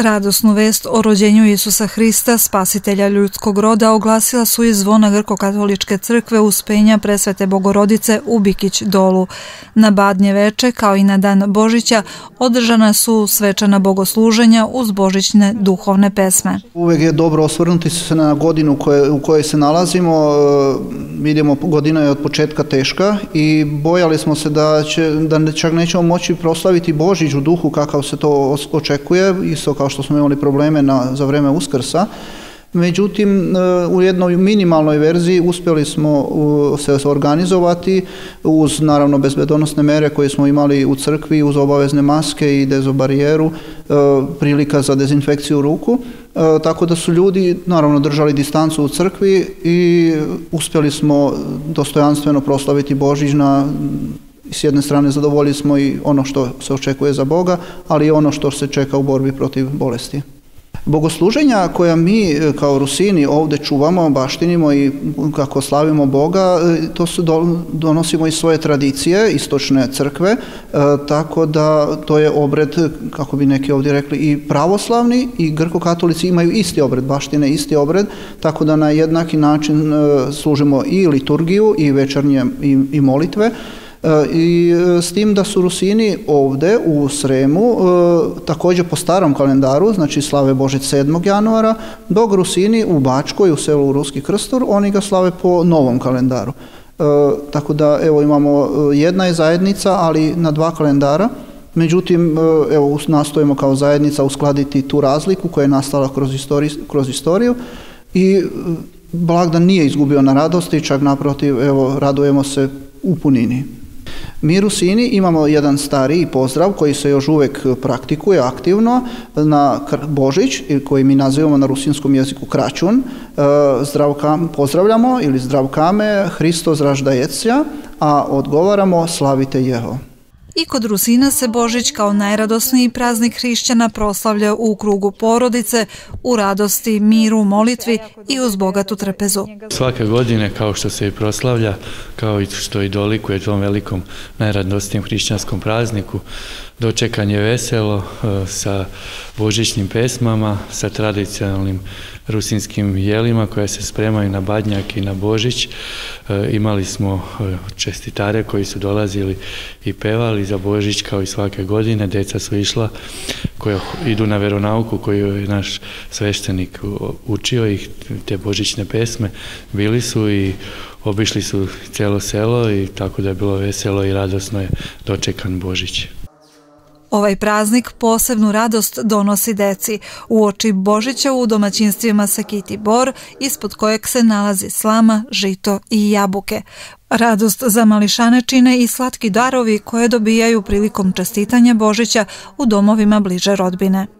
Radosnu vest o rođenju Isusa Hrista, spasitelja ljudskog roda, oglasila su iz zvona Grko-katoličke crkve uspenja presvete Bogorodice u Bikić dolu. Na badnje veče, kao i na dan Božića, održana su svečana bogosluženja uz božićne duhovne pesme. Uvek je dobro osvrnuti se na godinu u kojoj se nalazimo. Vidimo, godina je od početka teška i bojali smo se da, će, da čak nećemo moći proslaviti Božić u duhu kakav se to očekuje, isto kao što smo imali probleme na, za vreme Uskrsa. Međutim, e, u jednoj minimalnoj verziji uspjeli smo se organizovati uz naravno bezbedonosne mere koje smo imali u crkvi, uz obavezne maske i dezobarijeru, e, prilika za dezinfekciju ruku, e, tako da su ljudi naravno držali distancu u crkvi i uspjeli smo dostojanstveno proslaviti Božić na s jedne strane zadovoljili smo i ono što se očekuje za Boga, ali i ono što se čeka u borbi protiv bolesti. Bogosluženja koja mi e, kao Rusini ovde čuvamo, baštinimo i kako slavimo Boga, e, to su donosimo iz svoje tradicije, istočne crkve, e, tako da to je obred, kako bi neki ovdje rekli, i pravoslavni i grko-katolici imaju isti obred, baštine isti obred, tako da na jednaki način služimo i liturgiju i večernje i, i molitve, i e, s tim da su Rusini ovde u Sremu e, takođe po starom kalendaru, znači slave Božić 7. januara, dok Rusini u Bačkoj, u selu Ruski Krstor, oni ga slave po novom kalendaru. Tako da evo imamo jedna je zajednica, ali na dva kalendara, Međutim, evo, nastojimo kao zajednica uskladiti tu razliku koja je nastala kroz, istorij, kroz istoriju i blagdan nije izgubio na radosti, čak naprotiv, evo, radujemo se u punini. Mi Rusini imamo jedan stariji pozdrav koji se još uvek praktikuje aktivno na Božić, koji mi nazivamo na rusinskom jeziku kračun. E, zdravkam, pozdravljamo ili zdravkame, Hristo zraždajecija, a odgovaramo slavite Jeho. I kod Rusina se Božić kao najradosniji praznik hrišćana proslavlja u krugu porodice, u radosti, miru, molitvi i uz bogatu trpezu. Svake godine, kao što se i proslavlja, kao i što i dolikuje tom velikom najradosnijem hrišćanskom prazniku, dočekanje veselo e, sa božićnim pesmama, sa tradicionalnim rusinskim jelima koje se spremaju na badnjak i na božić. E, imali smo e, čestitare koji su dolazili i pevali za božić kao i svake godine. Deca su išla koja idu na veronauku koju je naš sveštenik učio ih, te božićne pesme. Bili su i obišli su celo selo i tako da je bilo veselo i radosno je dočekan Božić. Ovaj praznik posebnu radost donosi deci. U oči Božića u domaćinstvima se kiti bor, ispod kojeg se nalazi slama, žito i jabuke. Radost za mališane čine i slatki darovi koje dobijaju prilikom čestitanja Božića u domovima bliže rodbine.